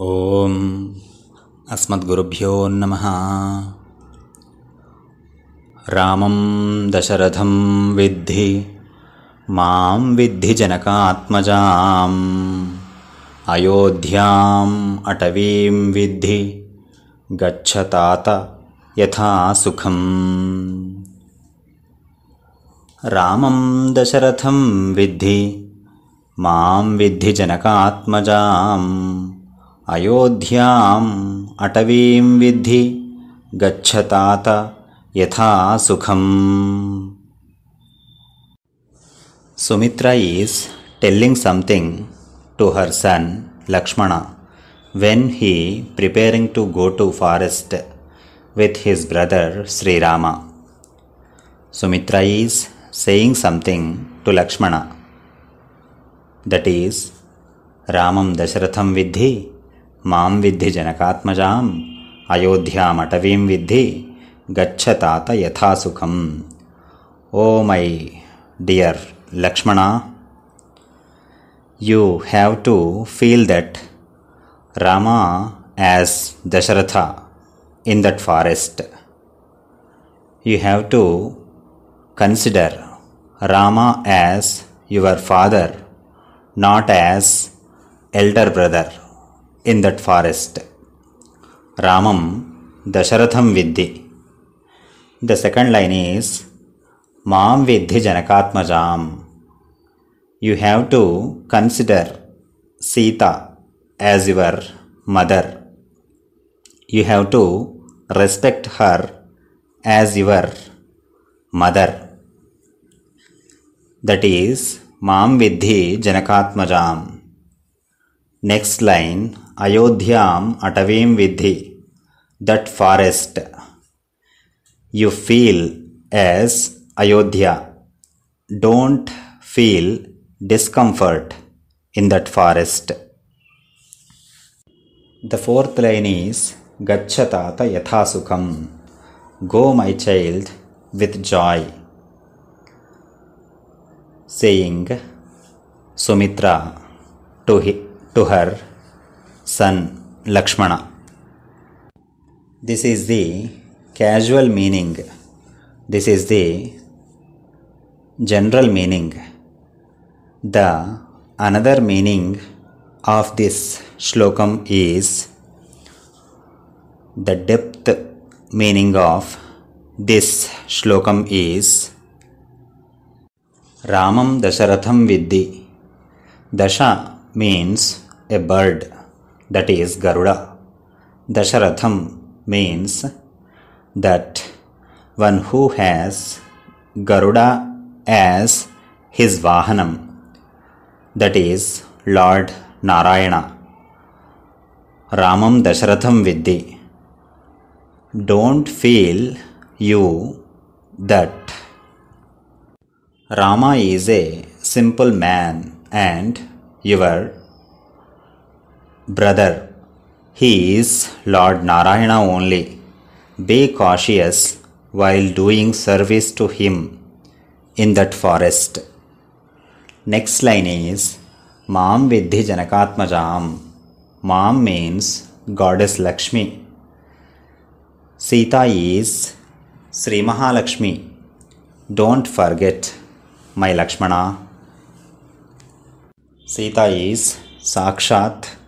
ॐ अस्मद्गुरुभ्यो नमः। रामं दशरथं विद्धि मां विद्धि जनकात्मजाम्। अयोध्याम् अटवीं विद्धि गच्छतात यथा सुखम्। रामं दशरथं विद्धि मां विद्धि जनकात्मजाम् अयोध्याम् अटवीं विद्धि गच्छतात यथा is telling something to her son Lakshmana when he preparing to go to forest with his brother Sri Rama. Sumitra is saying something to Lakshmana that is Ramam Dasharatham Vidhi Vidhi Janakatmajam Ayodhyam Atavim Vidhi Gachatata Yatha Sukham O my dear Lakshmana, you have to feel that Rama as Dasharatha in that forest. You have to consider Rama as your father, not as elder brother in that forest. Ramam Dasharatham Vidhi. The second line is Mam Vidhi Janakatmajam. You have to consider Sita as your mother. You have to respect her as your mother. That is Mam Vidhi Janakatmajam. Next line Ayodhyam Atavim Vidhi. That forest you feel as Ayodhya. Don't feel discomfort in that forest. The fourth line is Gachatata Yathasukam. Go, my child, with joy. Saying Sumitra to, to her son Lakshmana. This is the casual meaning. This is the general meaning. The another meaning of this shlokam is the depth meaning of this shlokam is Ramam Dasharatham Vidhi. Dasha means a bird, that is Garuda. Dasharatham means that one who has Garuda as his Vahanam, that is Lord Narayana. Ramam Dasharatham Vidhi. Don't feel you that Rama is a simple man and your brother. He is Lord Narayana only. Be cautious while doing service to him in that forest. Next line is Mam Vidhi Janakatmajam. Mam means Goddess Lakshmi. Sita is Sri Mahalakshmi. Don't forget my Lakshmana. Sita is Sakshat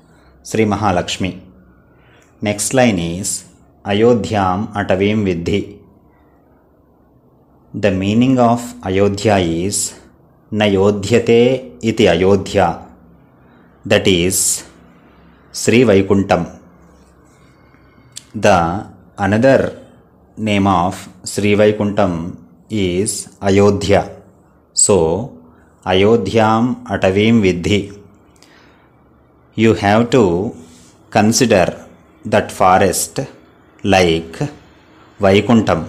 Shri Mahalakshmi. Next line is అయోధ్యాం అటవీం విద్ధి. The meaning of Ayodhya is నయోధ్యతే ఇది Ayodhya. That is Shri Vaikuntham. The another name of Srivaikuntham is Ayodhya. So అయోధ్యాం అటవీం విద్ధి. You have to consider that forest like Vaikuntham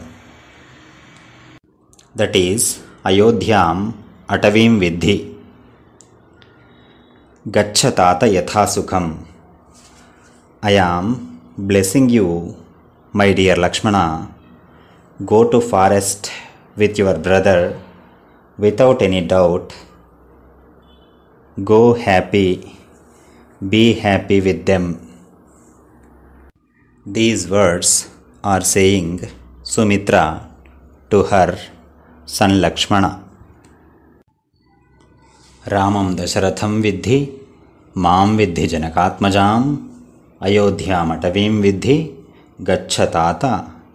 that is అయోధ్యాం అటవీం విద్ధి గచ్చ తాత యథాసుఖం I blessing you my dear Lakshmana go to forest with your brother without any doubt go happy be happy with them. These words are saying Sumitra to her son Lakshmana. रामं दशरथं विद्धि मां विद्धि जनकात्मजाम् अयोध्यामटवीं विद्धि गच्छ तात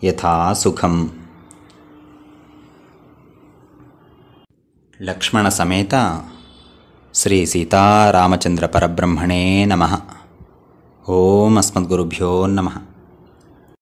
यथा सुखम् लक्ष्मणसमेत श्रीसीतारामचन्द्रपरब्रह्मणे नमः। ॐ अस्मद्गुरुभ्यो नमः।